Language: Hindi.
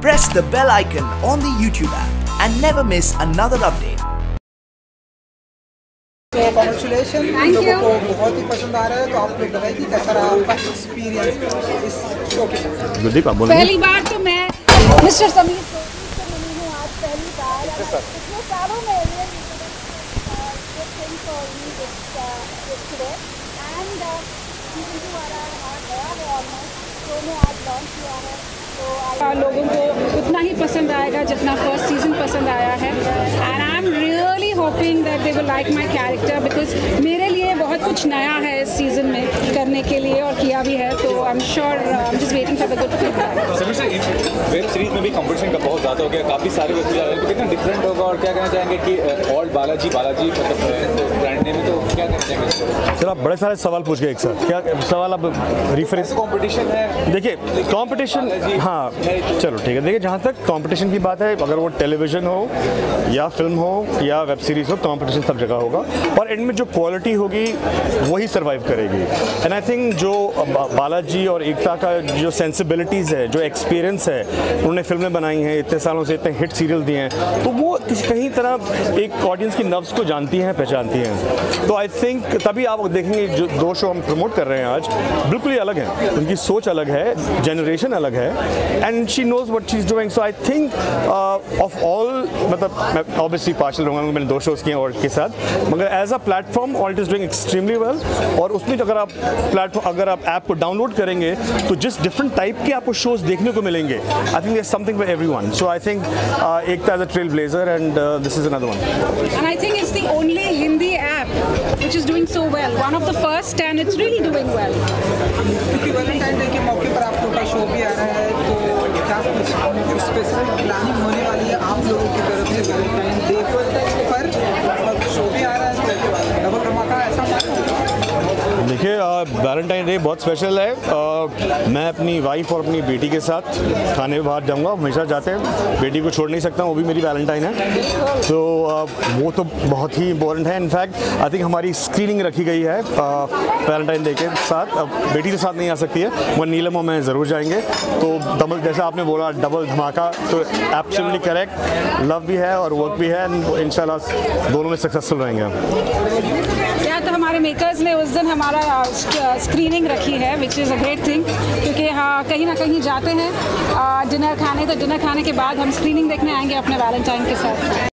press the bell icon on the YouTube app and never miss another update. तो कॉन्ग्रेचुलेशन Thank लोगों you. को बहुत ही पसंद आ रहा है तो आप लोग बताइए कि कैसा रहा आपका एक्सपीरियंस इस शो के साथ गुलदीप आप बोलिए पहली बार तो मैं मिस्टर समीर चौधरी से मिली हूँ आज पहली बार इतने सालों में really good thing for me this uh, this today and uh, season two आ रहा है आ गया है almost शो में आज लॉन्च हुआ है तो आज लोगों को उतना ही पसंद आएगा जितना फ़र्स्ट सीज़न पसंद आया है। And I am really hoping that they will like my character because मेरे लिए बहुत कुछ नया है इस सीज़न में करने के लिए और किया भी है तो I am sure I am just waiting for the good feedback web series में भी कंपटीशन का बहुत ज़्यादा हो गया, काफ़ी सारे वेब सीरीज़ आ रहे हैं तो कितना डिफरेंट होगा और क्या कहना चाहेंगे कि ऑल बालाजी बालाजी मतलब ब्रांड नेम है तो क्या कहना चाहेंगे? सर आप बड़े सारे सवाल पूछ गए एक साथ। क्या सवाल आप रिफरेंस कंपटीशन है। देखिए कंपटीशन हाँ चलो ठीक है। देखिए जहाँ तक कंपटीशन की बात है अगर वो टेलीविज़न हो या फ़िल्म हो या वेब सीरीज़ हो कंपटीशन सब जगह होगा। और एंड में जो क्वालिटी होगी वही सर्वाइव करेगी। एंड आई थिंक जो बालाजी और एकता का जो सेंसिबिलिटीज़ है जो एक्सपीरियंस है उन्होंने फ़िल्में बनाई हैं इतने सालों से इतने हिट सीरियल दिए हैं तो वो किसी कहीं तरह एक ऑडियंस की नब्स को जानती हैं पहचानती हैं। तो आई थिंक तभी आप देखेंगे जो दो शो हम प्रमोट कर रहे हैं आज, बिल्कुल ही अलग हैं। उनकी सोच अलग है जनरेशन अलग है and she knows what she is doing so I think of all मतलब मैं ऑब्वियसली पार्शल रहूँगा मैंने दो शोज़ किए और के साथ, मगर as a platform all it is doing extremely well और उसमें अगर आप प्लेटफॉर्म अगर आप ऐप को डाउनलोड करेंगे तो जिस डिफरेंट टाइप के आपको शोज़ देखने को मिलेंगे I think there's something for everyone so I think Ekta as a trailblazer and this is another one it's the only Hindi app which is doing so well. One of the first, and it's really doing well. क्योंकि वैलेंटाइन डे के मौके पर आप लोग का शो भी आ रहा है तो क्या कुछ स्पेसिफिक प्लानिंग होने वाली है आप लोगों की तरफ़ से वैलेंटाइन डे पर और शो भी आ रहा है तो डबल धमाका ऐसा क्या होगा देखिए वैलेंटाइन डे बहुत स्पेशल है। अ, मैं अपनी वाइफ और अपनी बेटी के साथ खाने बाहर जाऊँगा हमेशा जाते हैं। बेटी को छोड़ नहीं सकता वो भी मेरी वैलेंटाइन है। तो अ, वो तो बहुत ही इंपॉर्टेंट है। इनफैक्ट आई थिंक हमारी स्क्रीनिंग रखी गई है वैलेंटाइन डे के साथ। अब बेटी के साथ नहीं आ सकती है वो नीलम और मैं ज़रूर जाएँगे। तो डबल जैसा आपने बोला डबल धमाका तो एब्सोल्युटली करेक्ट लव भी है और वर्क भी है इंशाल्लाह दोनों में सक्सेसफुल रहेंगे या तो हमारे मेकर्स ने उस दिन हमारा स्क्रीनिंग रखी है which is a great thing क्योंकि हाँ कहीं ना कहीं जाते हैं डिनर खाने तो डिनर खाने के बाद हम स्क्रीनिंग देखने आएँगे अपने वैलेंटाइन के साथ।